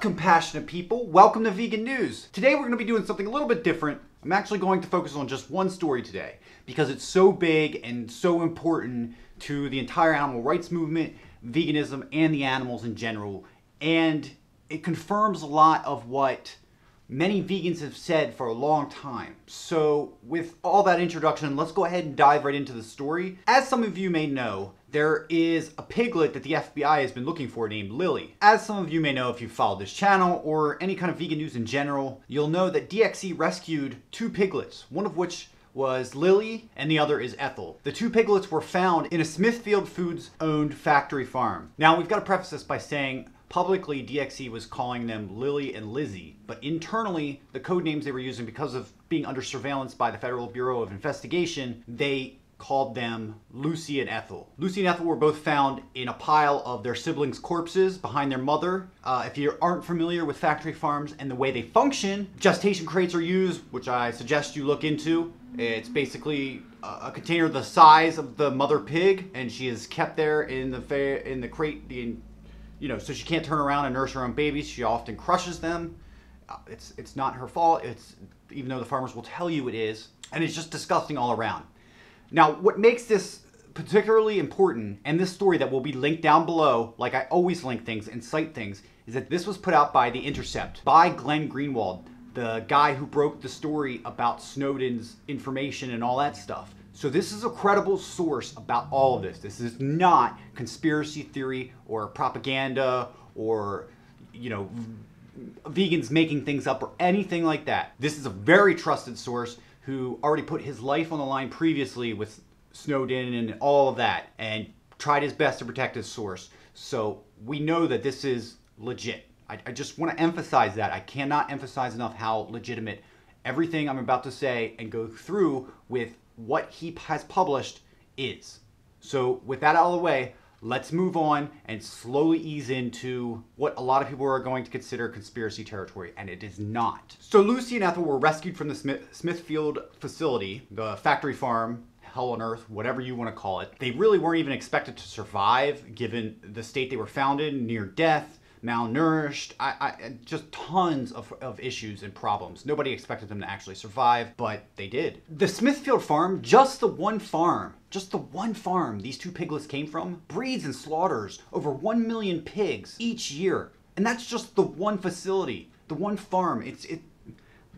compassionate people? Welcome to Vegan News. Today we're going to be doing something a little bit different. I'm actually going to focus on just one story today because it's so big and so important to the entire animal rights movement, veganism, and the animals in general. And it confirms a lot of what many vegans have said for a long time. So, with all that introduction, let's go ahead and dive right into the story. As some of you may know, there is a piglet that the FBI has been looking for named Lily. As some of you may know if you've followed this channel or any kind of vegan news in general, you'll know that DXE rescued two piglets, one of which was Lily and the other is Ethel. The two piglets were found in a Smithfield Foods owned factory farm. Now we've got to preface this by saying publicly DXE was calling them Lily and Lizzie, but internally the code names they were using because of being under surveillance by the Federal Bureau of Investigation, they called them Lucy and Ethel. Lucy and Ethel were both found in a pile of their siblings' corpses behind their mother. Uh, if you aren't familiar with factory farms and the way they function, gestation crates are used, which I suggest you look into. It's basically a container the size of the mother pig, and she is kept there in the in the crate the you know, so she can't turn around and nurse her own babies. She often crushes them. Uh, it's it's not her fault. It's even though the farmers will tell you it is, and it's just disgusting all around. Now, what makes this particularly important, and this story that will be linked down below, like I always link things and cite things, is that this was put out by The Intercept, by Glenn Greenwald, the guy who broke the story about Snowden's information and all that stuff. So this is a credible source about all of this. This is not conspiracy theory or propaganda or, you know, vegans making things up or anything like that. This is a very trusted source who already put his life on the line previously with Snowden and all of that and tried his best to protect his source. So we know that this is legit. I, I just want to emphasize that. I cannot emphasize enough how legitimate everything I'm about to say and go through with what he has published is. So with that out of the way, let's move on and slowly ease into what a lot of people are going to consider conspiracy territory, and it is not. So Lucy and Ethel were rescued from the Smith Smithfield facility, the factory farm, hell on earth, whatever you want to call it. They really weren't even expected to survive given the state they were found in, near death, malnourished, I, I, just tons of, of issues and problems. Nobody expected them to actually survive, but they did. The Smithfield farm, just the one farm, just the one farm these two piglets came from, breeds and slaughters over 1 million pigs each year. And that's just the one facility, the one farm. It's it.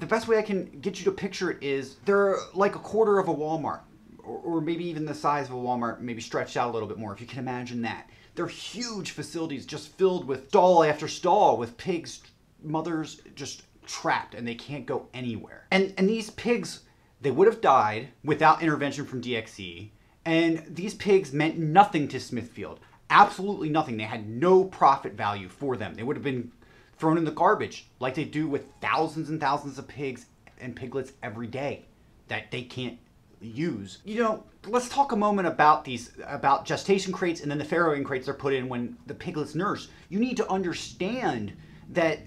The best way I can get you to picture it is they're like a quarter of a Walmart, or, or maybe even the size of a Walmart, maybe stretched out a little bit more, if you can imagine that. They're huge facilities just filled with stall after stall with pigs, mothers just trapped and they can't go anywhere. And and these pigs, they would have died without intervention from DXE and these pigs meant nothing to Smithfield. Absolutely nothing. They had no profit value for them. They would have been thrown in the garbage like they do with thousands and thousands of pigs and piglets every day that they can't use. You know, let's talk a moment about these about gestation crates and then the farrowing crates they're put in when the piglets nurse. You need to understand that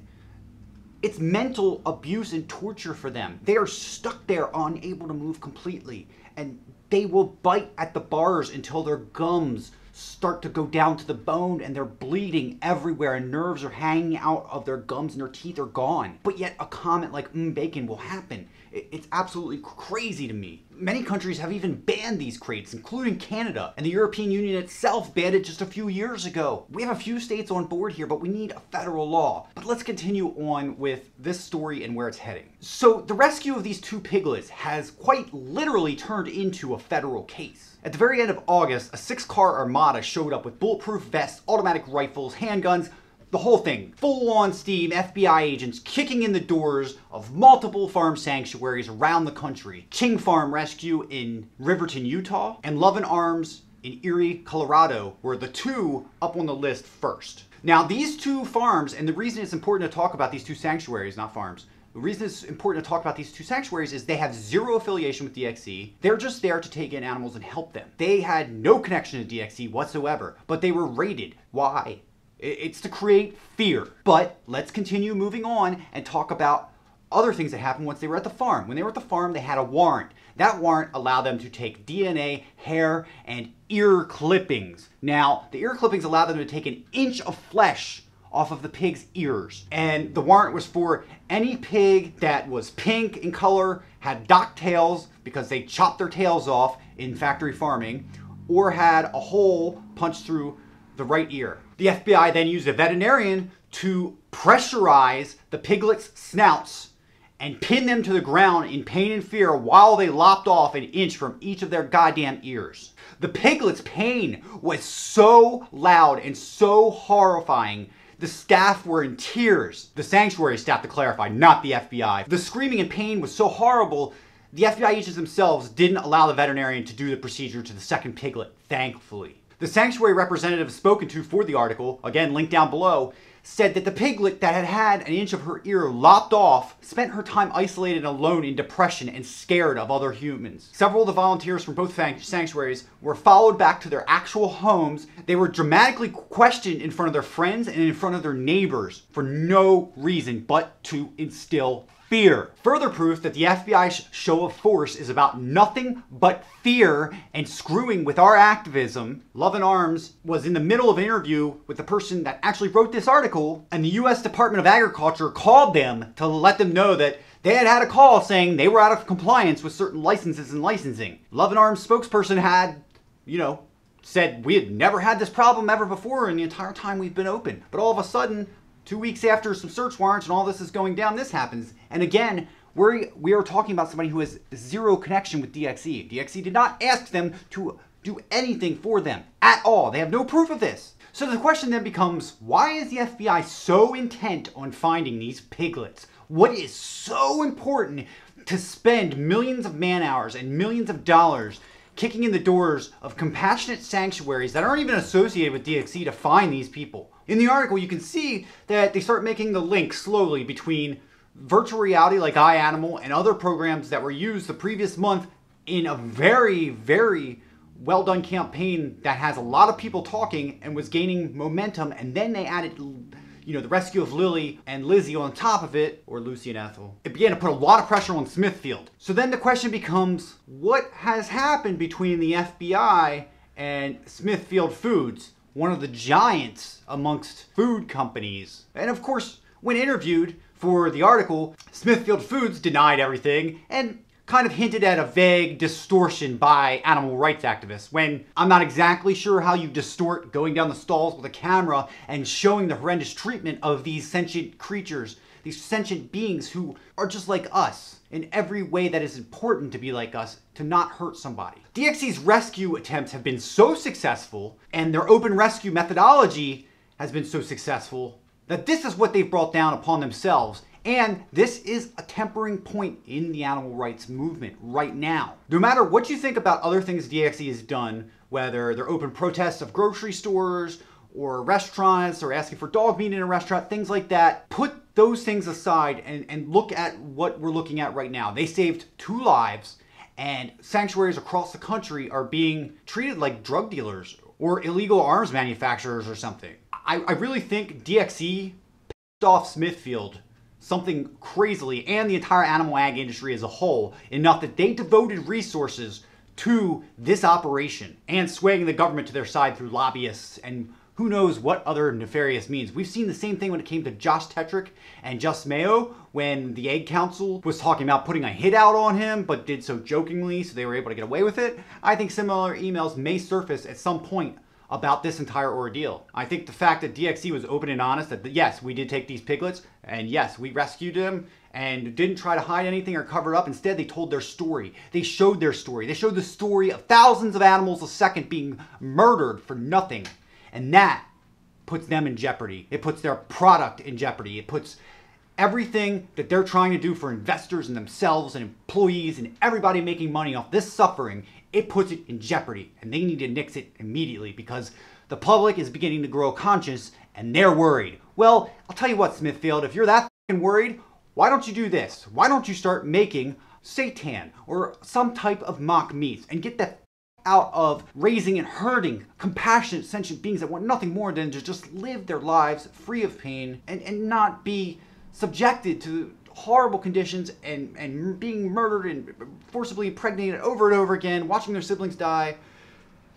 it's mental abuse and torture for them. They are stuck there unable to move completely and they will bite at the bars until their gums start to go down to the bone and they're bleeding everywhere and nerves are hanging out of their gums and their teeth are gone. But yet a comment like mm, bacon will happen. It's absolutely crazy to me. Many countries have even banned these crates, including Canada, and the European Union itself banned it just a few years ago. We have a few states on board here, but we need a federal law. But let's continue on with this story and where it's heading. So the rescue of these two piglets has quite literally turned into a federal case. At the very end of August, a six-car armada showed up with bulletproof vests, automatic rifles, handguns, the whole thing, full on steam, FBI agents kicking in the doors of multiple farm sanctuaries around the country. Ching Farm Rescue in Riverton, Utah, and Luvin Arms in Erie, Colorado were the two up on the list first. Now, these two farms, and the reason it's important to talk about these two sanctuaries, not farms, the reason it's important to talk about these two sanctuaries is they have zero affiliation with DXE. They're just there to take in animals and help them. They had no connection to DXE whatsoever, but they were raided. Why? It's to create fear. But let's continue moving on and talk about other things that happened once they were at the farm. When they were at the farm, they had a warrant. That warrant allowed them to take DNA, hair, and ear clippings. Now, the ear clippings allowed them to take an inch of flesh off of the pig's ears. And the warrant was for any pig that was pink in color, had dock tails because they chopped their tails off in factory farming, or had a hole punched through the right ear. The FBI then used a veterinarian to pressurize the piglets' snouts and pin them to the ground in pain and fear while they lopped off an inch from each of their goddamn ears. The piglets' pain was so loud and so horrifying. The staff were in tears. The sanctuary staff, to clarify, not the FBI. The screaming and pain was so horrible, the FBI agents themselves didn't allow the veterinarian to do the procedure to the second piglet, thankfully. The sanctuary representative spoken to for the article, again linked down below, said that the piglet that had had an inch of her ear lopped off spent her time isolated and alone in depression and scared of other humans. Several of the volunteers from both sanctuaries were followed back to their actual homes. They were dramatically questioned in front of their friends and in front of their neighbors for no reason but to instill fear. Further proof that the FBI's show of force is about nothing but fear and screwing with our activism. Luvin Arms was in the middle of an interview with the person that actually wrote this article, and the U.S. Department of Agriculture called them to let them know that they had had a call saying they were out of compliance with certain licenses and licensing. Luvin Arms spokesperson had, you know, said we had never had this problem ever before in the entire time we've been open. But all of a sudden, Two weeks after some search warrants and all this is going down, this happens. And again, we're, we are talking about somebody who has zero connection with DXE. DXE did not ask them to do anything for them at all. They have no proof of this. So the question then becomes, why is the FBI so intent on finding these piglets? What is so important to spend millions of man hours and millions of dollars kicking in the doors of compassionate sanctuaries that aren't even associated with DXE to find these people. In the article, you can see that they start making the link slowly between virtual reality like iAnimal and other programs that were used the previous month in a very, very well done campaign that has a lot of people talking and was gaining momentum. And then they added you know, the rescue of Lily and Lizzie on top of it, or Lucy and Ethel, it began to put a lot of pressure on Smithfield. So then the question becomes, what has happened between the FBI and Smithfield Foods, one of the giants amongst food companies? And of course, when interviewed for the article, Smithfield Foods denied everything and kind of hinted at a vague distortion by animal rights activists when I'm not exactly sure how you distort going down the stalls with a camera and showing the horrendous treatment of these sentient creatures, these sentient beings who are just like us in every way that is important to be like us to not hurt somebody. DXE's rescue attempts have been so successful and their open rescue methodology has been so successful that this is what they've brought down upon themselves and this is a tempering point in the animal rights movement right now. No matter what you think about other things DXE has done, whether they're open protests of grocery stores or restaurants or asking for dog meat in a restaurant, things like that, put those things aside and, and look at what we're looking at right now. They saved two lives and sanctuaries across the country are being treated like drug dealers or illegal arms manufacturers or something. I, I really think DXE pissed off Smithfield something crazily and the entire animal ag industry as a whole enough that they devoted resources to this operation and swaying the government to their side through lobbyists and who knows what other nefarious means. We've seen the same thing when it came to Josh Tetrick and Just Mayo when the Egg Council was talking about putting a hit out on him, but did so jokingly, so they were able to get away with it. I think similar emails may surface at some point about this entire ordeal. I think the fact that DXE was open and honest that yes, we did take these piglets and yes, we rescued them and didn't try to hide anything or cover it up. Instead, they told their story. They showed their story. They showed the story of thousands of animals a second being murdered for nothing. And that puts them in jeopardy. It puts their product in jeopardy. It puts everything that they're trying to do for investors and themselves and employees and everybody making money off this suffering it puts it in jeopardy and they need to nix it immediately because the public is beginning to grow conscious and they're worried. Well, I'll tell you what, Smithfield, if you're that worried, why don't you do this? Why don't you start making seitan or some type of mock meats and get that out of raising and hurting compassionate sentient beings that want nothing more than to just live their lives free of pain and, and not be subjected to horrible conditions and, and being murdered and forcibly impregnated over and over again, watching their siblings die.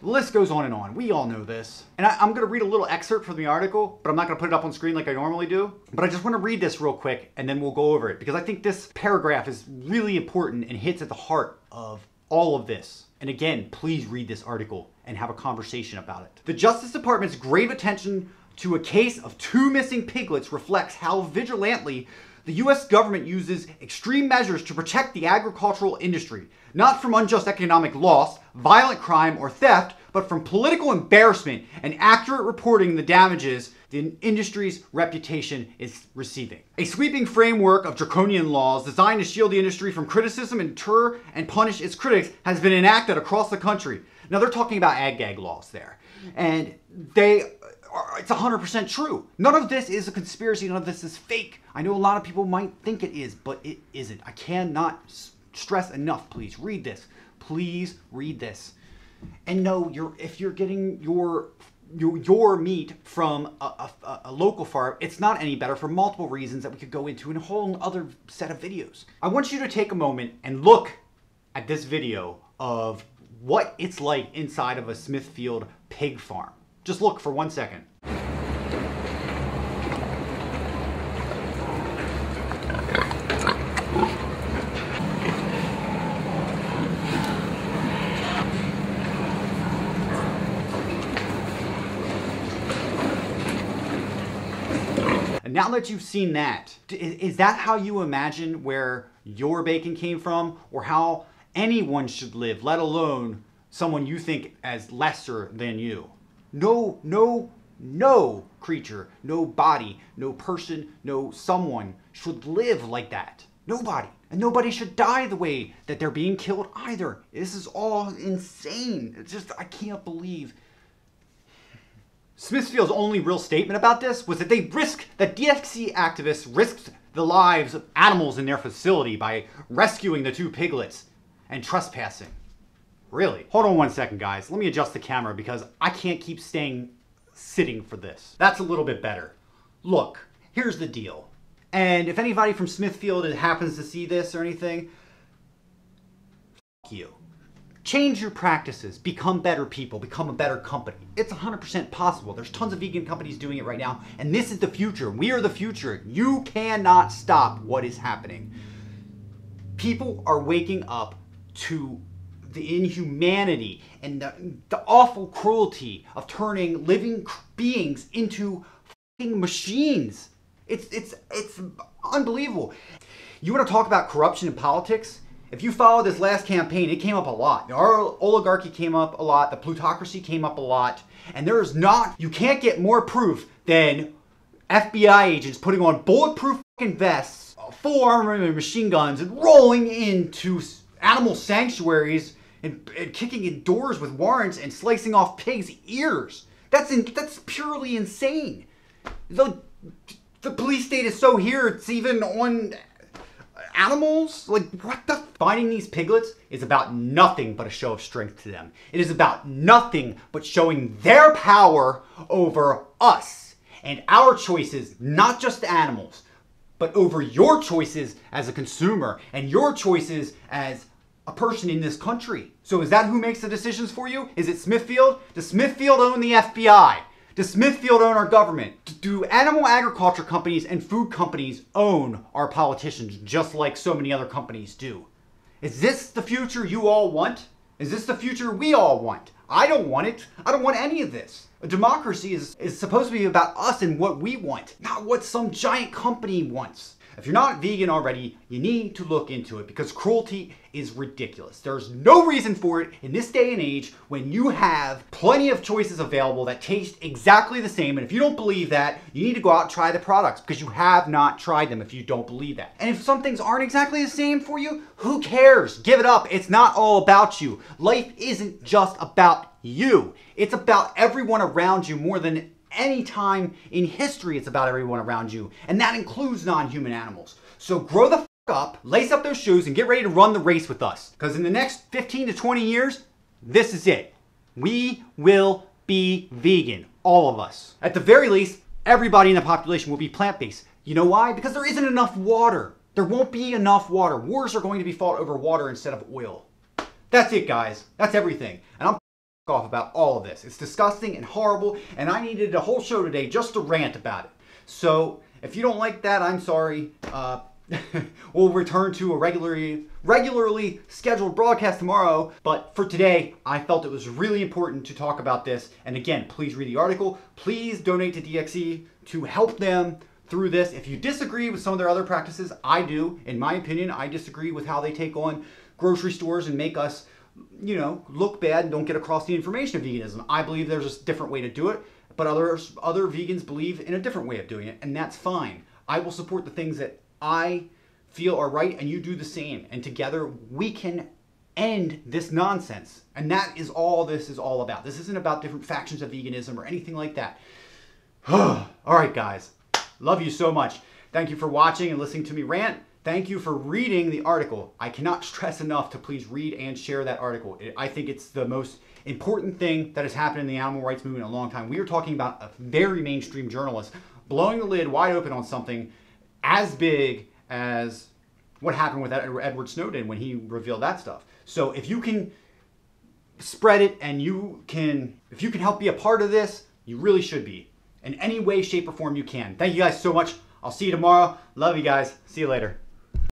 The list goes on and on. We all know this. And I, am going to read a little excerpt from the article, but I'm not going to put it up on screen like I normally do. But I just want to read this real quick and then we'll go over it because I think this paragraph is really important and hits at the heart of all of this. And again, please read this article and have a conversation about it. The Justice Department's grave attention to a case of two missing piglets reflects how vigilantly the US government uses extreme measures to protect the agricultural industry, not from unjust economic loss, violent crime, or theft, but from political embarrassment and accurate reporting the damages the industry's reputation is receiving. A sweeping framework of draconian laws designed to shield the industry from criticism and deter and punish its critics has been enacted across the country. Now they're talking about ag gag laws there. And they it's 100% true. None of this is a conspiracy. None of this is fake. I know a lot of people might think it is, but it isn't. I cannot stress enough. Please read this. Please read this. And know you're if you're getting your your, your meat from a, a, a, local farm, it's not any better for multiple reasons that we could go into in a whole other set of videos. I want you to take a moment and look at this video of what it's like inside of a Smithfield pig farm. Just look for one second. Now that you've seen that, is that how you imagine where your bacon came from or how anyone should live, let alone someone you think as lesser than you? No, no, no creature, no body, no person, no someone should live like that. Nobody. And nobody should die the way that they're being killed either. This is all insane. It's just, I can't believe. Smithfield's only real statement about this was that they risked, that DXE activists risked the lives of animals in their facility by rescuing the two piglets and trespassing. Really? Hold on one second, guys. Let me adjust the camera because I can't keep staying sitting for this. That's a little bit better. Look, here's the deal. And if anybody from Smithfield happens to see this or anything, you. Change your practices, become better people, become a better company. It's 100% possible. There's tons of vegan companies doing it right now, and this is the future. We are the future. You cannot stop what is happening. People are waking up to the inhumanity and the, the awful cruelty of turning living beings into machines. It's it's it's unbelievable. You want to talk about corruption in politics? If you follow this last campaign, it came up a lot. Our oligarchy came up a lot. The plutocracy came up a lot. And there is not, you can't get more proof than FBI agents putting on bulletproof vests, uh, full armor and machine guns, and rolling into animal sanctuaries and, and kicking in doors with warrants and slicing off pigs' ears. That's in, that's purely insane. The the police state is so here it's even on animals. Like what the? Finding these piglets is about nothing but a show of strength to them. It is about nothing but showing their power over us and our choices, not just animals, but over your choices as a consumer and your choices as a person in this country. So is that who makes the decisions for you? Is it Smithfield? Does Smithfield own the FBI? Does Smithfield own our government? Do animal agriculture companies and food companies own our politicians just like so many other companies do? Is this the future you all want? Is this the future we all want? I don't want it. I don't want any of this. A democracy is, is supposed to be about us and what we want, not what some giant company wants. If you're not vegan already, you need to look into it because cruelty is ridiculous. There's no reason for it in this day and age when you have plenty of choices available that taste exactly the same. And if you don't believe that, you need to go out and try the products because you have not tried them if you don't believe that. And if some things aren't exactly the same for you, who cares? Give it up. It's not all about you. Life isn't just about you. It's about everyone around you more than any time in history it's about everyone around you, and that includes non-human animals. So grow the up, lace up those shoes, and get ready to run the race with us. Because in the next 15 to 20 years, this is it. We will be vegan, all of us. At the very least, everybody in the population will be plant-based. You know why? Because there isn't enough water. There won't be enough water. Wars are going to be fought over water instead of oil. That's it, guys. That's everything. And I'm off about all of this. It's disgusting and horrible, and I needed a whole show today just to rant about it. So if you don't like that, I'm sorry. Uh, we'll return to a regularly regularly scheduled broadcast tomorrow. But for today, I felt it was really important to talk about this. And again, please read the article. Please donate to DXE to help them through this. If you disagree with some of their other practices, I do. In my opinion, I disagree with how they take on grocery stores and make us, you know, look bad and don't get across the information of veganism. I believe there's a different way to do it, but others other vegans believe in a different way of doing it, and that's fine. I will support the things that I feel are right and you do the same. And together we can end this nonsense. And that is all this is all about. This isn't about different factions of veganism or anything like that. all right, guys. Love you so much. Thank you for watching and listening to me rant. Thank you for reading the article. I cannot stress enough to please read and share that article. I think it's the most important thing that has happened in the animal rights movement in a long time. We are talking about a very mainstream journalist blowing the lid wide open on something as big as what happened with Edward Snowden when he revealed that stuff. So if you can spread it and you can, if you can help be a part of this, you really should be in any way, shape, or form you can. Thank you guys so much. I'll see you tomorrow. Love you guys. See you later.